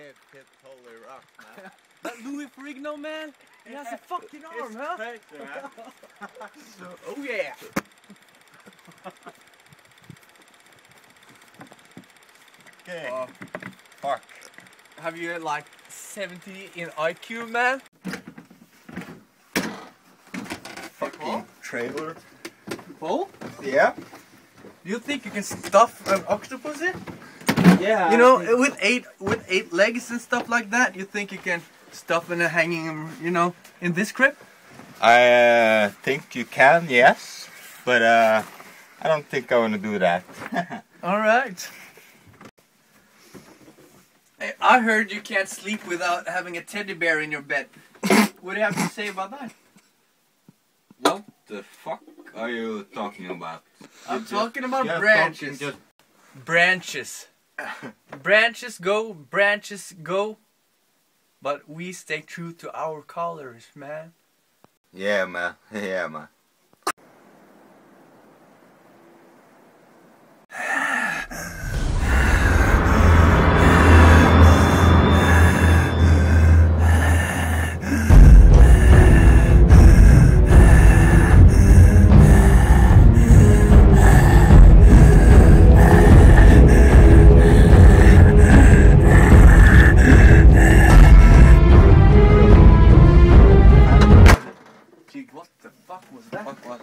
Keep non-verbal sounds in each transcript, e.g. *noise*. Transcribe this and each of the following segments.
Dave Pitt totally rock, man. *laughs* That Louis Ferrigno man, he has a *laughs* fucking arm, huh? Crazy, man. *laughs* Oh yeah. Okay. Uh, Fuck. have you like 70 in IQ, man? Fucking trailer. Paul? Yeah. Do you think you can stuff an octopus in? Yeah. You know, with eight with eight legs and stuff like that, you think you can stuff in a hanging, you know, in this crib? I uh, think you can, yes, but uh, I don't think I want to do that. *laughs* All right. Hey, I heard you can't sleep without having a teddy bear in your bed. *laughs* what do you have to say about that? what the fuck are you talking about? I'm just- talking about branches. talking, just- Branches. Branches go, branches go. But we stay true to our colors, man. Yeah, man. *laughs* Yeah, man. Fuck was that? What? What?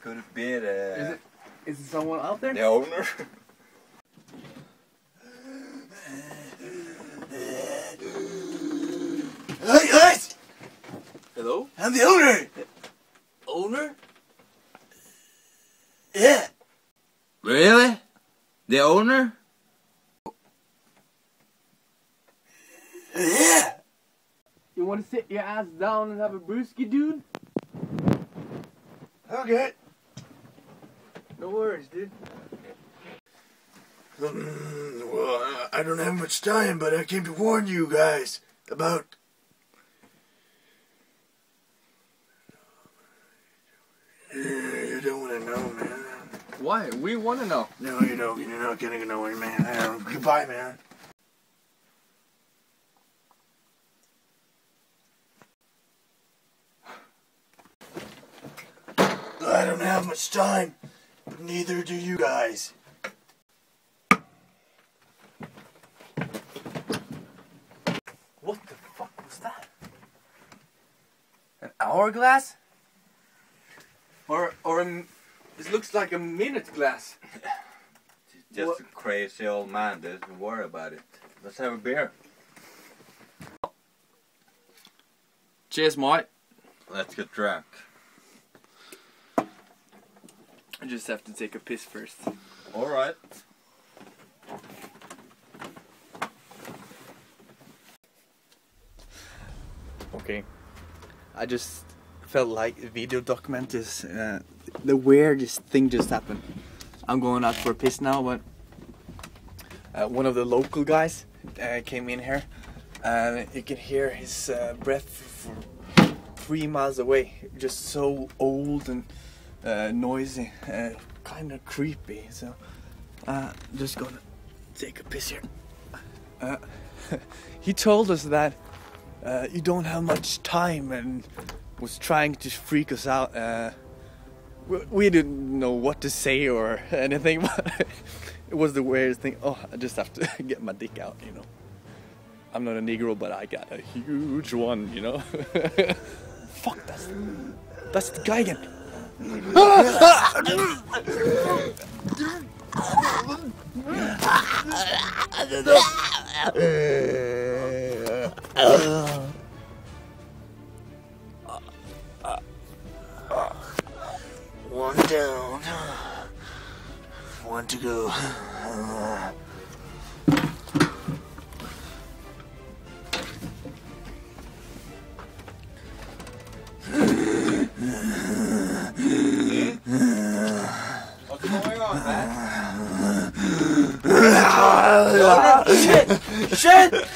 Could it be the, Is it is it someone out there? the owner? *laughs* Hey guys, Hello? I'm the owner. Owner? Yeah. Really? The owner? Yeah. You wanna sit your ass down and have a brewski, dude? Okay. No worries, dude. Um, well, I- I don't have much time, but I came to warn you guys about. You don't want to know, man. Why? We wanna know. No, you don't. You're not gonna know it, man. Goodbye, man. I don't have much time. but Neither do you guys. What the fuck was that? An hourglass? Or or a, m- this looks like a minute glass. Just What? a crazy old man. doesn't worry about it. Let's have a beer. Cheers, mate. Let's get drunk. I just have to take a piss first. All right. Okay. I just felt like a video document this. Uh, the weirdest thing just happened. I'm going out for a piss now, but uh, one of the local guys uh, came in here, and you can hear his uh, breath for three miles away. Just so old and noisy, uh, kind of creepy. So, uh, just gonna take a piss here. Uh, *laughs* he told us that uh, you don't have much time and was trying to freak us out. Uh, we, we didn't know what to say or *laughs* anything, *laughs* but it was the weirdest thing. Oh, I just have to get my dick out, you know. I'm not a Negro, but I got a huge one, you know. Fuck, that's that's the guy again. One down. One to go. Shit!